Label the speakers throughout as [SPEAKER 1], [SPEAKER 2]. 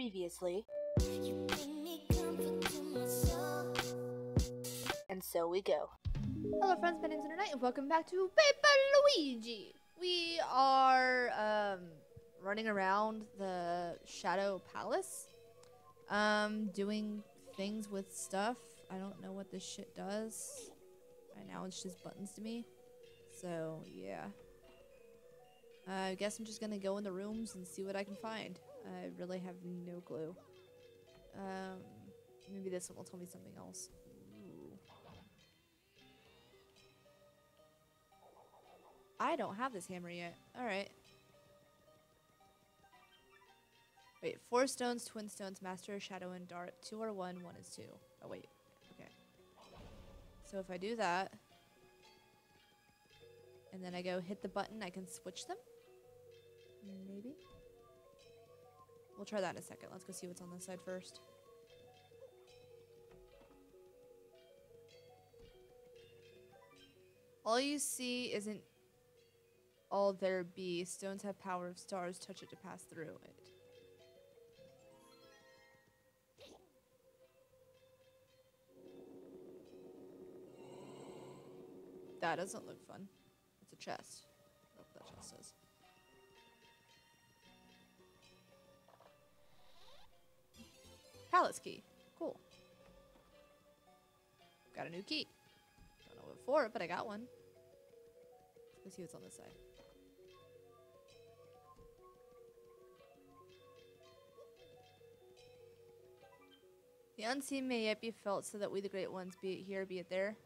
[SPEAKER 1] previously. And so we go.
[SPEAKER 2] Hello friends, my name's Internet and welcome back to Paper Luigi! We are um, running around the Shadow Palace, um, doing things with stuff. I don't know what this shit does. Right now it's just buttons to me. So, yeah. I guess I'm just gonna go in the rooms and see what I can find. I really have no clue. Um, maybe this one will tell me something else. Ooh. I don't have this hammer yet. Alright. Wait, four stones, twin stones, master, shadow, and dart. Two are one, one is two. Oh, wait. Okay. So if I do that, and then I go hit the button, I can switch them? Maybe? We'll try that in a second. Let's go see what's on this side first. All you see isn't all there be. Stones have power of stars. Touch it to pass through it. That doesn't look fun. It's a chest. That chest says. Palace key. Cool. Got a new key. Don't know what for, but I got one. Let's see what's on this side. The unseen may yet be felt, so that we, the great ones, be it here, be it there.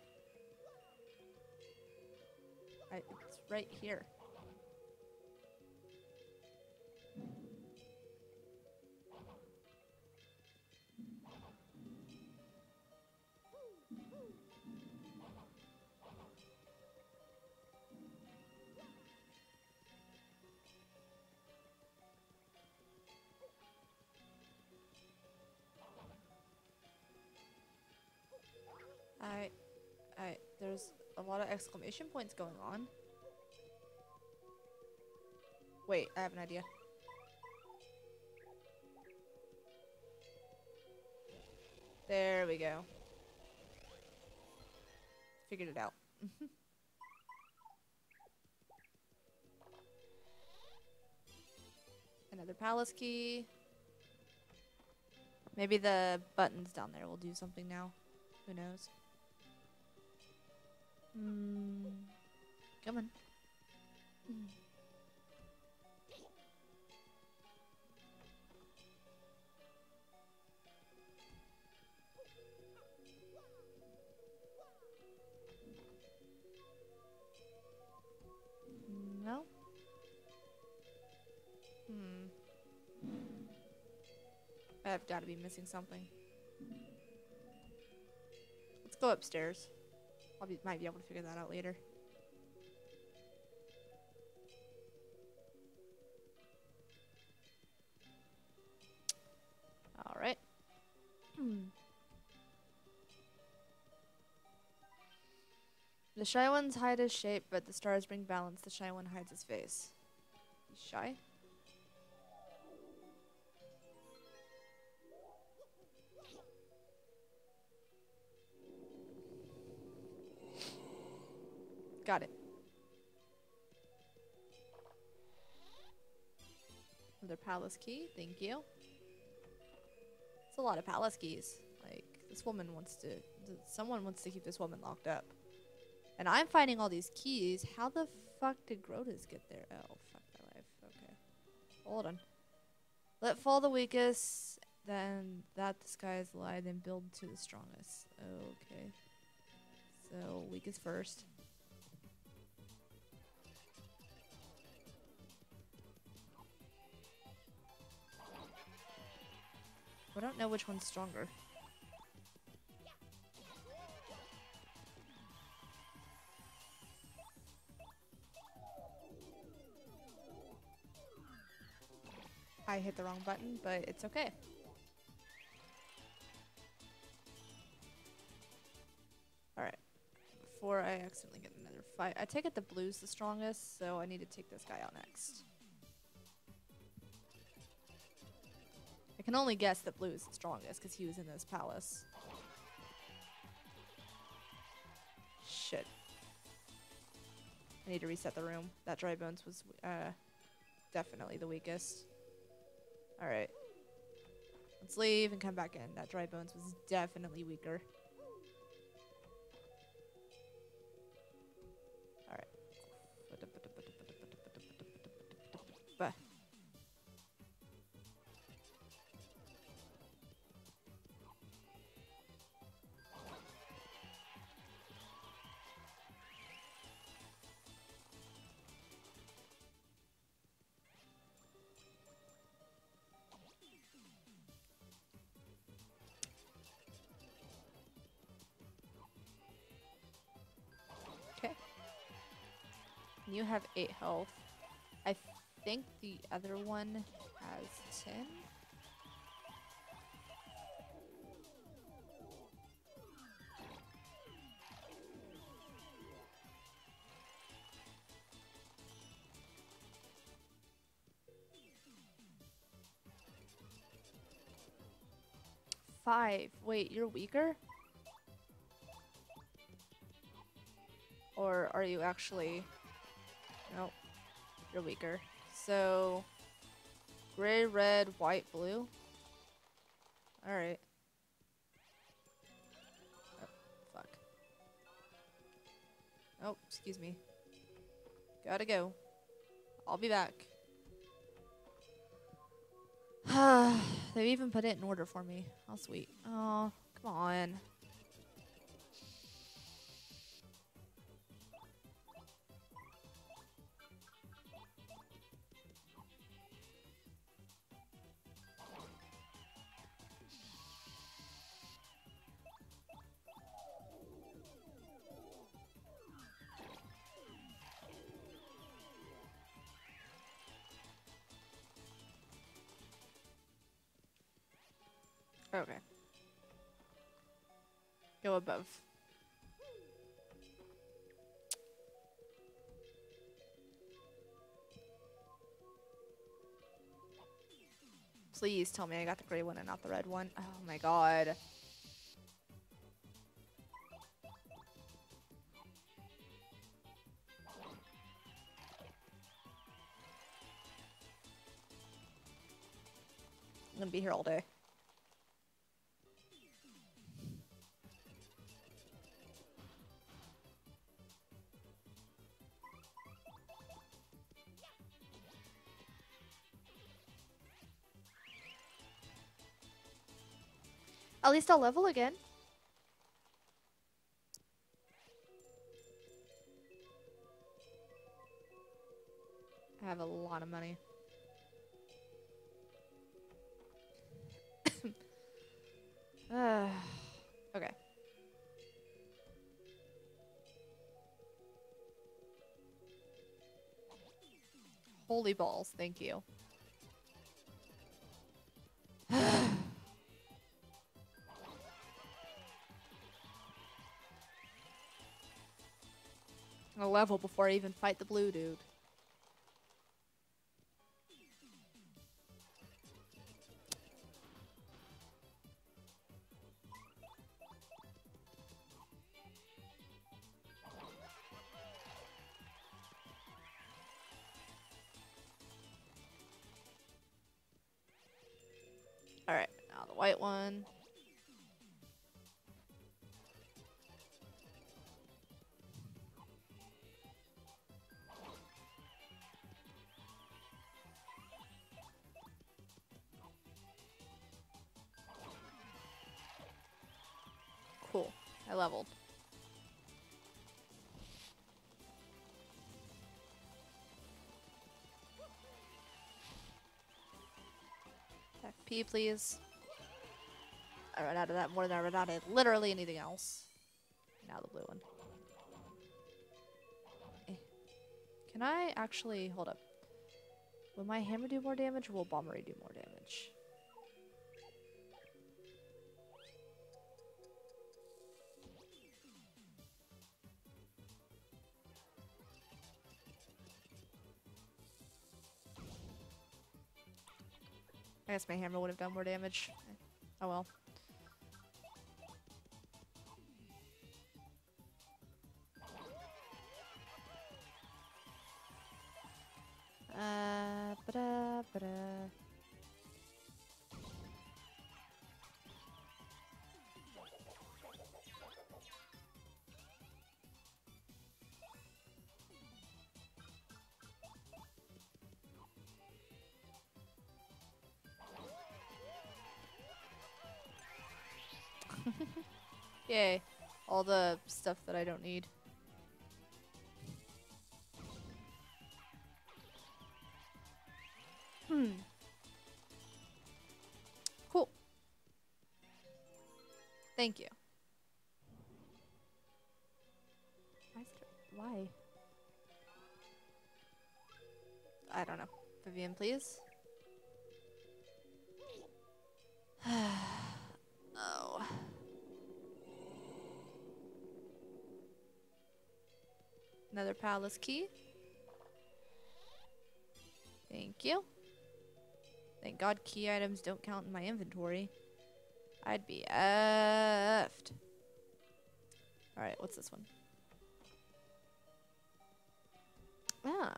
[SPEAKER 2] I, it's right here. There's a lot of exclamation points going on. Wait, I have an idea. There we go. Figured it out. Another palace key. Maybe the buttons down there will do something now. Who knows? Mm. Come on. No? Hmm. I've got to be missing something. Let's go upstairs. Be, might be able to figure that out later. All right. the shy ones hide his shape, but the stars bring balance. The shy one hides his face. He's shy? Got it. Another palace key, thank you. It's a lot of palace keys. Like, this woman wants to, someone wants to keep this woman locked up. And I'm finding all these keys. How the fuck did Grodus get there? Oh, fuck my life. Okay. Hold on. Let fall the weakest, then that disguise lie, then build to the strongest. Okay. So, weakest first. I don't know which one's stronger. I hit the wrong button, but it's okay. Alright. Before I accidentally get another fight. I take it the blue's the strongest, so I need to take this guy out next. Can only guess that blue is the strongest because he was in this palace. Shit. I need to reset the room. That dry bones was uh, definitely the weakest. Alright. Let's leave and come back in. That dry bones was definitely weaker. You have 8 health. I think the other one has 10. Five. Wait, you're weaker? Or are you actually... You're weaker. So... Gray, red, white, blue? Alright. Oh, fuck. Oh, excuse me. Gotta go. I'll be back. They've even put it in order for me. How sweet. Oh, come on. Okay. Go above. Please tell me I got the gray one and not the red one. Oh my god. I'm gonna be here all day. At least I'll level again. I have a lot of money. uh, okay. Holy balls, thank you. Level before I even fight the blue dude. Alright, now the white one. FP, please. I ran out of that more than I ran out of literally anything else. Now the blue one. Eh. Can I actually... Hold up. Will my hammer do more damage will Bobbery do more damage? Guess my hammer would have done more damage. Oh well. Uh, ba-da, ba-da. Yay. All the stuff that I don't need. Hmm. Cool. Thank you. Why? Why? I don't know. Vivian, please. Another palace key. Thank you. Thank God key items don't count in my inventory. I'd be effed. Alright, what's this one? Ah.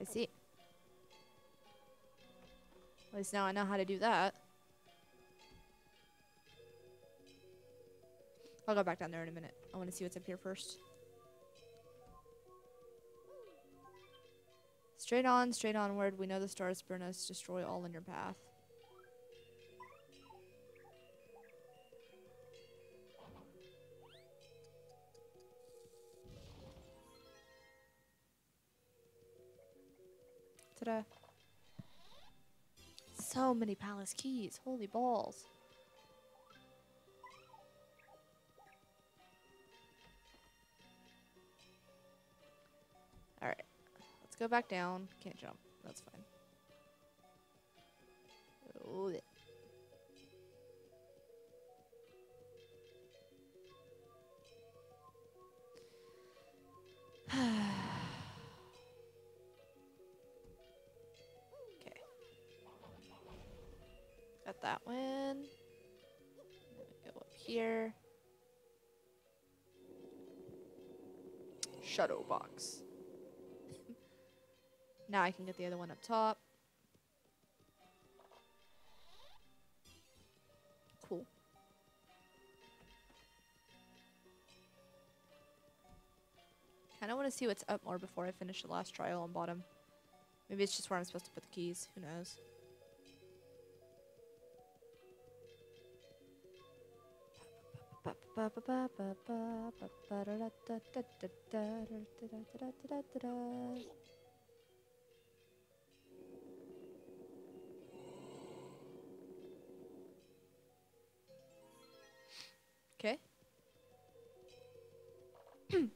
[SPEAKER 2] I see. At least now I know how to do that. I'll go back down there in a minute. I want to see what's up here first. Straight on, straight onward. We know the stars burn us, destroy all in your path. Ta-da. So many palace keys. Holy balls. Go back down. Can't jump. That's fine. Oh, okay. Got that one. Go up here. Shadow box. Now I can get the other one up top. Cool. I kind of want to see what's up more before I finish the last trial on bottom. Maybe it's just where I'm supposed to put the keys. Who knows? Okay.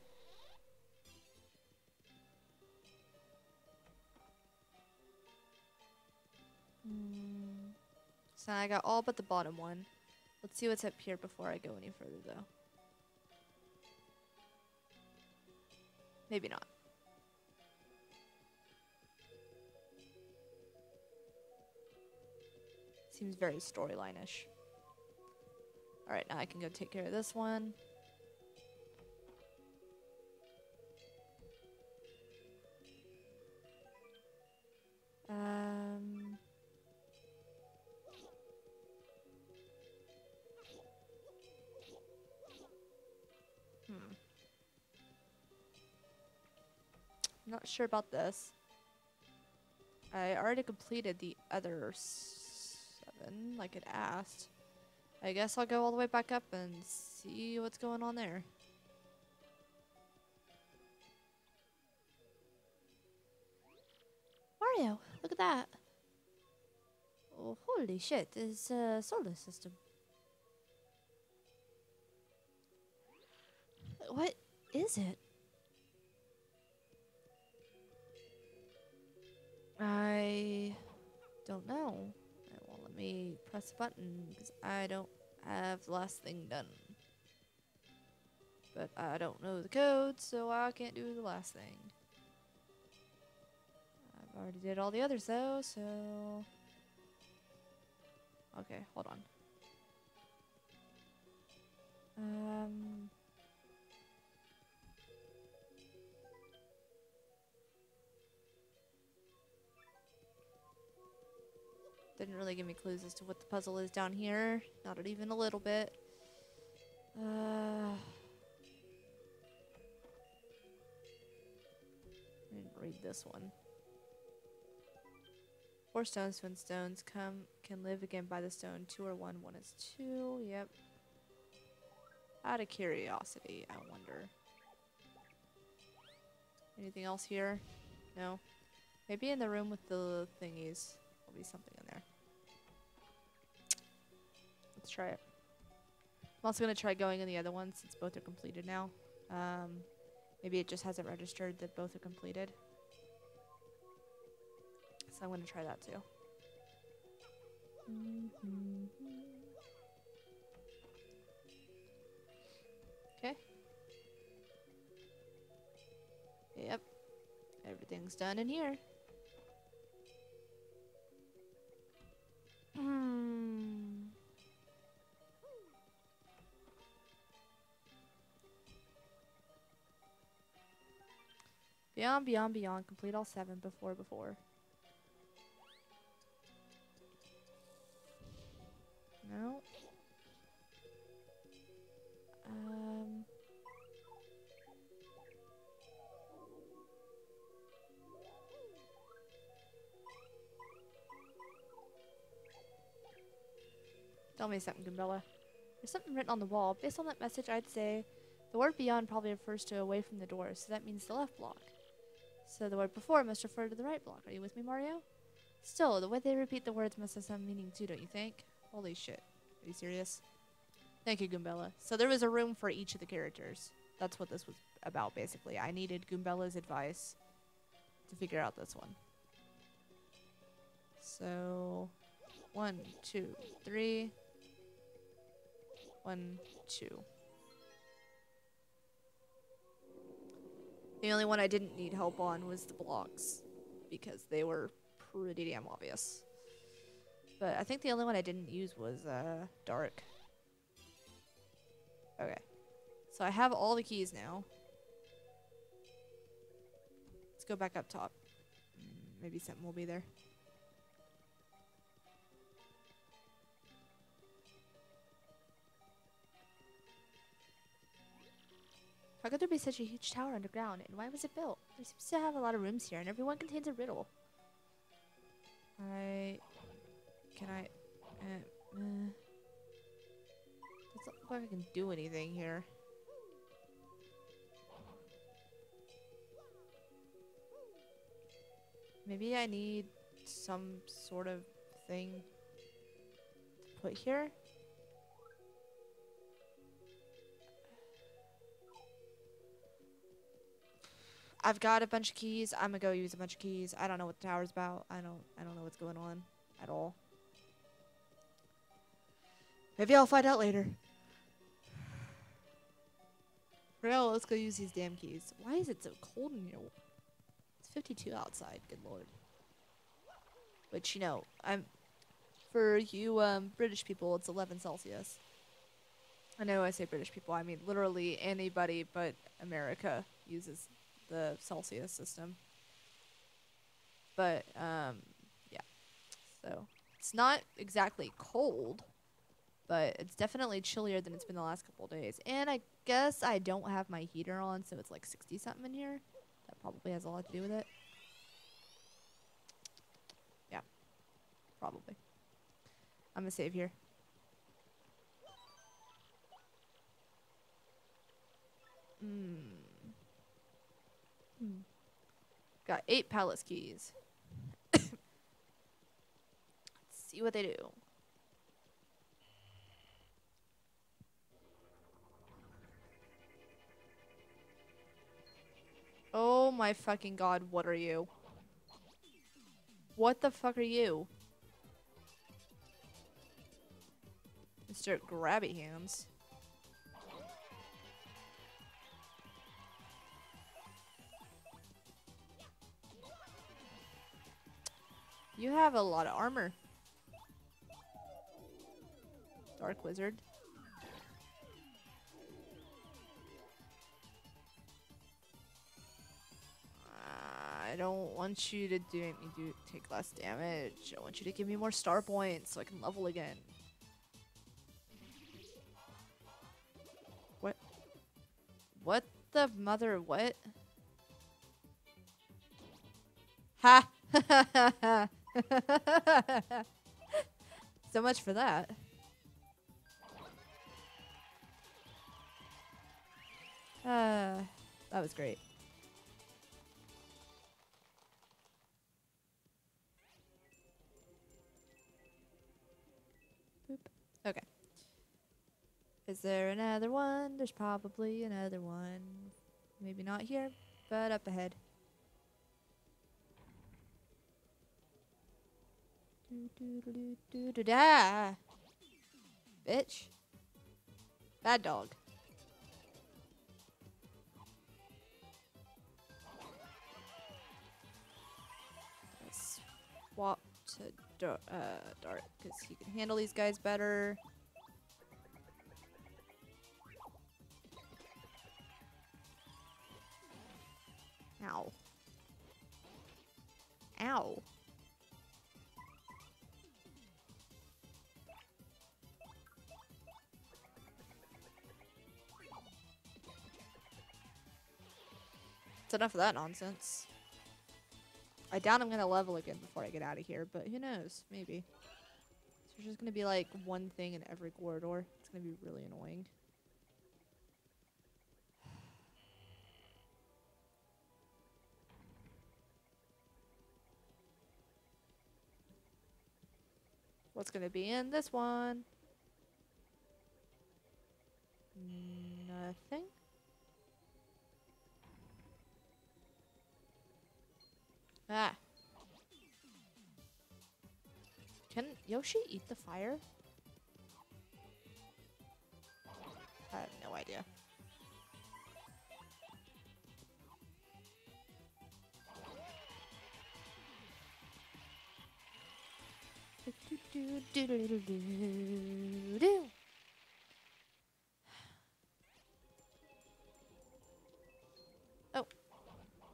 [SPEAKER 2] So I got all but the bottom one. Let's see what's up here before I go any further, though. Maybe not. Seems very storyline-ish. Alright, now I can go take care of this one. Um... Hmm. Not sure about this. I already completed the other seven, like it asked. I guess I'll go all the way back up and see what's going on there. Mario, look at that. Oh, holy shit, it's a solar system. What is it? I don't know. Me press a button because I don't have the last thing done. But I don't know the code, so I can't do the last thing. I've already did all the others though, so... Okay, hold on. Um... Didn't really give me clues as to what the puzzle is down here. Not even a little bit. Uh... I didn't read this one. Four stones, twin stones, come can live again by the stone. Two or one, one is two. Yep. Out of curiosity, I wonder. Anything else here? No. Maybe in the room with the thingies. Be something in there. Let's try it. I'm also going to try going in the other one since both are completed now. Um, maybe it just hasn't registered that both are completed. So I'm going to try that too. Okay. Yep. Everything's done in here. Hmm. Beyond, beyond, beyond. Complete all seven before, before. No. Um. Tell me something, Goombella. There's something written on the wall. Based on that message, I'd say the word beyond probably refers to away from the door, so that means the left block. So the word before must refer to the right block. Are you with me, Mario? Still, the way they repeat the words must have some meaning too, don't you think? Holy shit. Are you serious? Thank you, Goombella. So there was a room for each of the characters. That's what this was about, basically. I needed Goombella's advice to figure out this one. So, one, two, three. One, two. The only one I didn't need help on was the blocks because they were pretty damn obvious. But I think the only one I didn't use was uh, dark. Okay. So I have all the keys now. Let's go back up top. Mm, Maybe something will be there. How could there be such a huge tower underground, and why was it built? There seems to have a lot of rooms here, and every one contains a riddle. I... Can I... Uh, uh, doesn't look like I can do anything here. Maybe I need some sort of thing to put here? I've got a bunch of keys. I'm gonna go use a bunch of keys. I don't know what the tower's about. I don't I don't know what's going on at all. Maybe I'll find out later. Now, let's go use these damn keys. Why is it so cold in here? It's 52 outside. Good lord. Which you know, I'm for you um, British people, it's 11 Celsius. I know I say British people. I mean literally anybody but America uses the Celsius system. But um, yeah, so it's not exactly cold, but it's definitely chillier than it's been the last couple days. And I guess I don't have my heater on, so it's like 60 something in here. That probably has a lot to do with it. Yeah, probably. I'm gonna save here. Hmm. Hmm. Got eight palace keys. Let's see what they do. Oh my fucking god, what are you? What the fuck are you? Mr. Grabby Hands. You have a lot of armor. Dark Wizzerd. I don't want you to do make me do take less damage. I want you to give me more star points so I can level again. What? What the mother what? Ha! so much for that. Uh, that was great. Okay. Is there another one? There's probably another one. Maybe not here, but up ahead. Bitch. Bad dog. Let's swap to dar- uh, Dart because he can handle these guys better. Enough of that nonsense. I doubt I'm gonna level again before I get out of here, but who knows? Maybe. So there's just gonna be like one thing in every corridor. It's gonna be really annoying. What's gonna be in this one? Nothing. Ah. Can Yoshi eat the fire? I have no idea. Oh,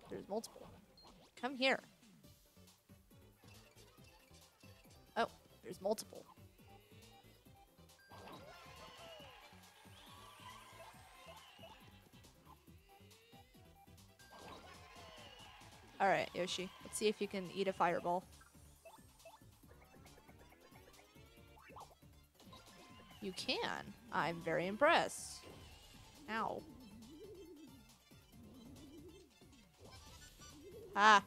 [SPEAKER 2] there's multiple. Come here. Oh, there's multiple. Alright, Yoshi. Let's see if you can eat a fireball. You can. I'm very impressed. Ow. Ah,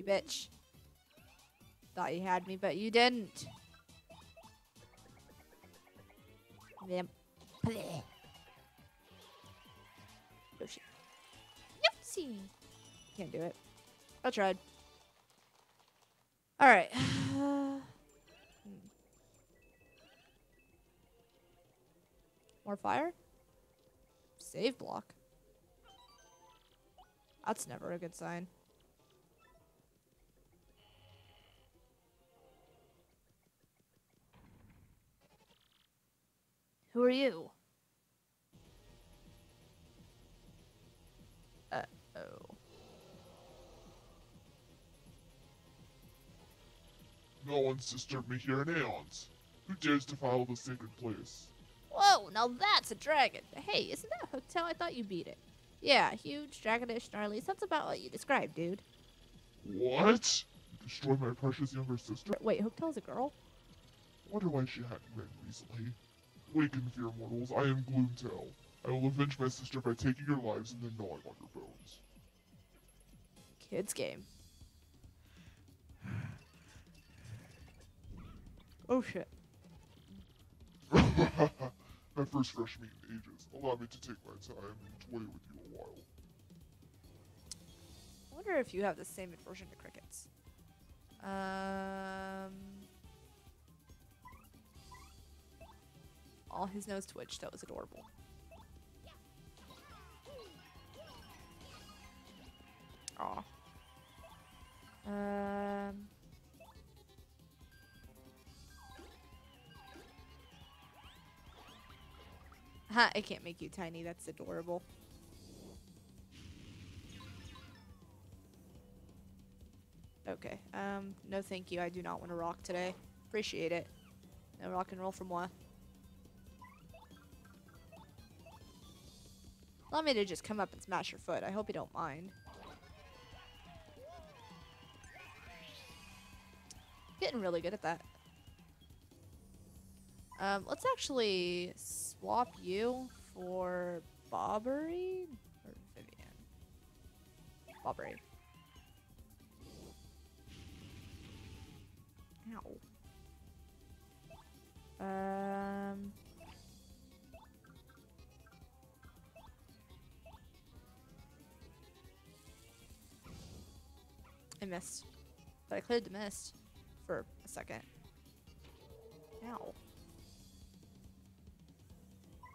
[SPEAKER 2] you bitch. Thought you had me, but you didn't. Yep. Yoshi. Oh, Yoshi. Can't do it. I tried. Alright. Hmm. More fire? Save block. That's never a good sign. Who are you? Uh oh.
[SPEAKER 1] No one's disturbed me here in aeons. Who dares to follow the sacred place?
[SPEAKER 2] Whoa, now that's a dragon. Hey, isn't that Hooktail? I thought you beat it. Yeah, huge, dragonish, gnarly. Sounds about what you described, dude.
[SPEAKER 1] What? You destroyed my precious younger sister?
[SPEAKER 2] Wait, Hooktail's a girl?
[SPEAKER 1] Wonder why she hadn't been recently. Waken, fear mortals. I am Gloomtail. I will avenge my sister by taking your lives and then gnawing on your bones.
[SPEAKER 2] Kids game. Oh shit.
[SPEAKER 1] my first fresh meet in ages. Allow me to take my time and toy with you a while.
[SPEAKER 2] I wonder if you have the same aversion to crickets. Um. All his nose twitched. That was adorable. Aw. Um. Ha, I can't make you tiny. That's adorable. Okay. Um, no thank you. I do not want to rock today. Appreciate it. No rock and roll for moi. Allow me to just come up and smash your foot. I hope you don't mind. Getting really good at that. Um, let's actually swap you for Bobbery or Vivian. Bobbery. Ow. Um. I missed. But I cleared the mist for a second. Ow.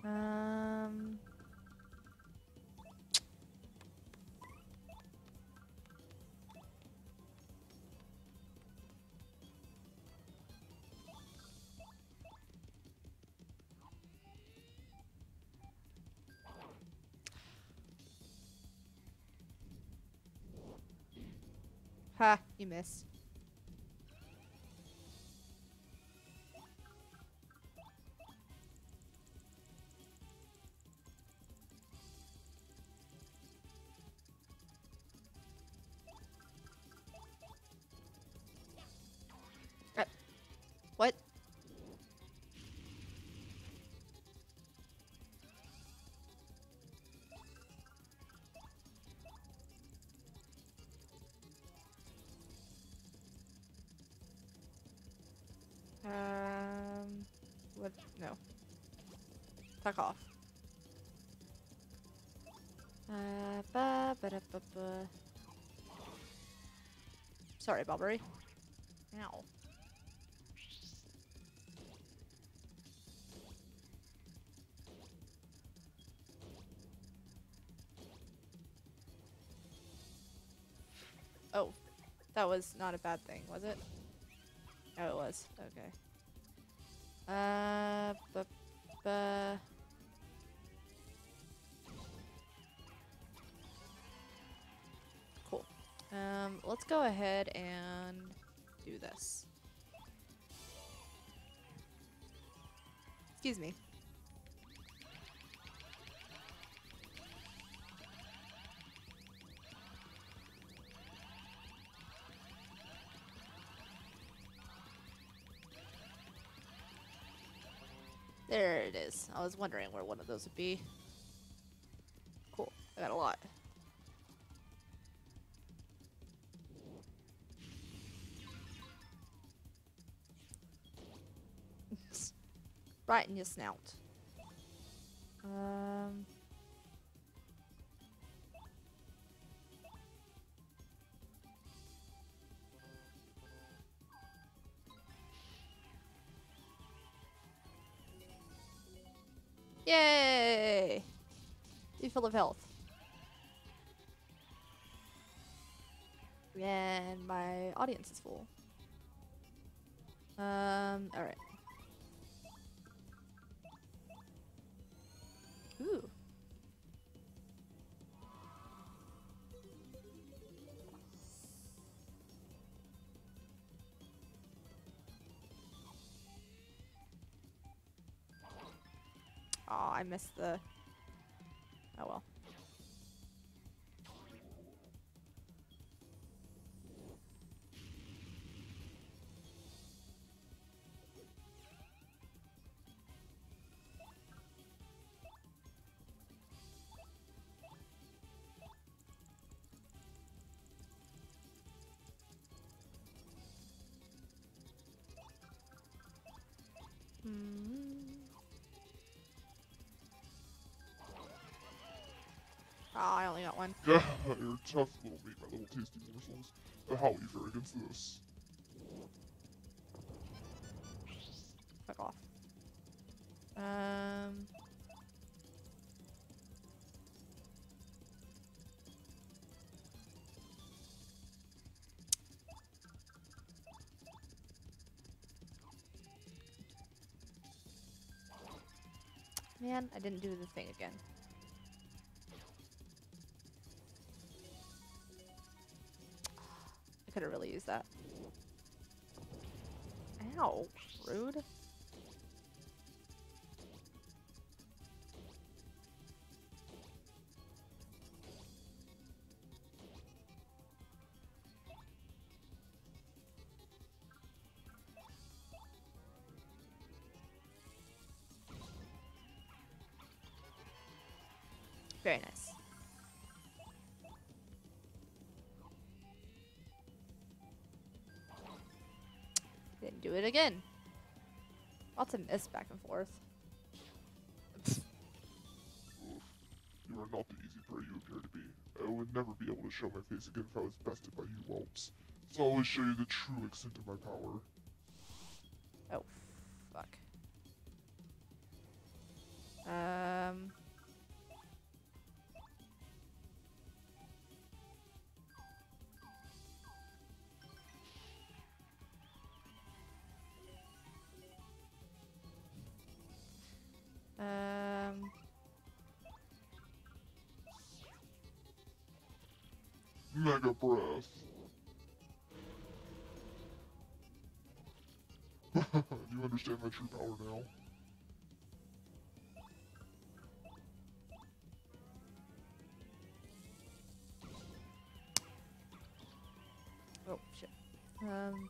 [SPEAKER 2] Um. Ha, you missed. Fuck off. Uh, ba, ba, ba. Sorry, Bobbery. Ow. Oh, that was not a bad thing, was it? Oh, it was. Okay. Uh, go ahead and do this. Excuse me. There it is. I was wondering where one of those would be. Right in your snout. Um. Yay! Be full of health. And my audience is full. Um, alright. I missed the. Oh well. Hmm. I got one.
[SPEAKER 1] Yeah, you're tough little meat, my little tasty morsels. But how will you fare against this?
[SPEAKER 2] Fuck off. Um. Man, I didn't do the thing again. Could have really used that. Ow, rude. It again. Lots of miss back and forth.
[SPEAKER 1] You are not the easy prey you appear to be. I would never be able to show my face again if I was bested by you whelps. So I'll always show you the true extent of my power.
[SPEAKER 2] Oh, fuck. Um. Um.
[SPEAKER 1] Mega breath. You understand my true power now?
[SPEAKER 2] Oh shit. Um.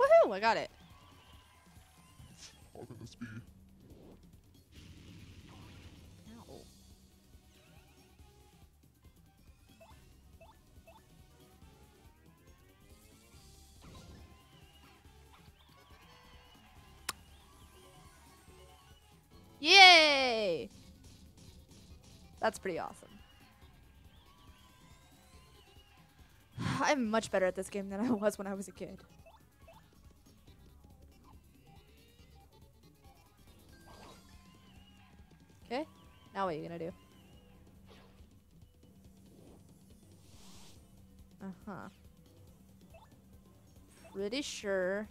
[SPEAKER 2] Woohoo! I got it. Yay! That's pretty awesome. I'm much better at this game than I was when I was a kid. Now what are you gonna do? Uh huh. Pretty sure.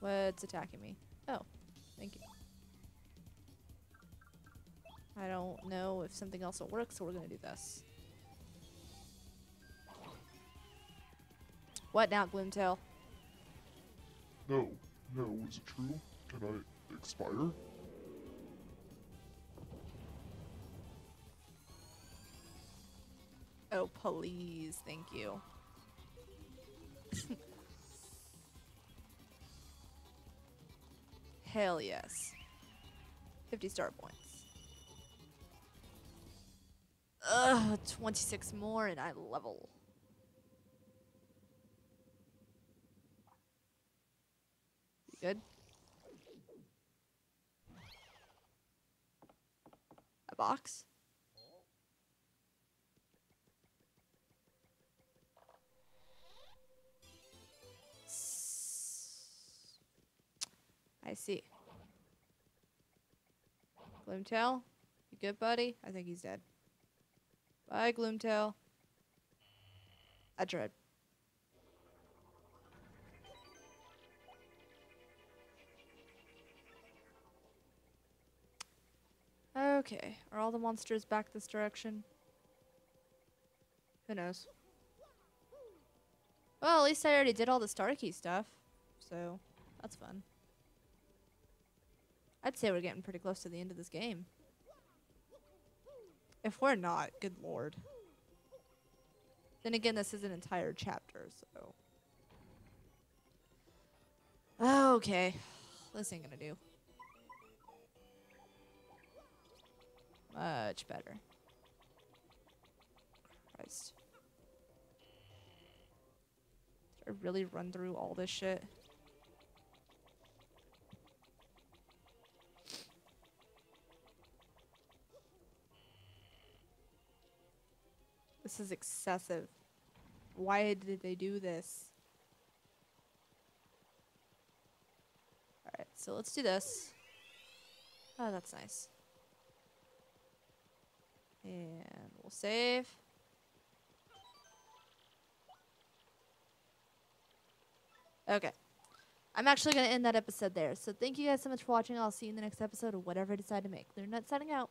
[SPEAKER 2] What's attacking me? Oh, thank you. I don't know if something else will work, so we're gonna do this. What now, Gloomtail?
[SPEAKER 1] No, no, is it true? Can I expire?
[SPEAKER 2] Oh, please. Thank you. Hell yes. 50 star points. Ugh, 26 more and I level. Good? A box? I see. Gloomtail? You good, buddy? I think he's dead. Bye, Gloomtail. I dread. Okay, are all the monsters back this direction? Who knows? Well, at least I already did all the Star Key stuff, so that's fun. I'd say we're getting pretty close to the end of this game. If we're not, good lord. Then again, this is an entire chapter, so. Okay. This ain't gonna do. Much better. Christ. Did I really run through all this shit? This is excessive. Why did they do this? Alright, so let's do this. Oh, that's nice. And we'll save. Okay. I'm actually going to end that episode there. So thank you guys so much for watching. I'll see you in the next episode of whatever I decide to make. They're not signing out.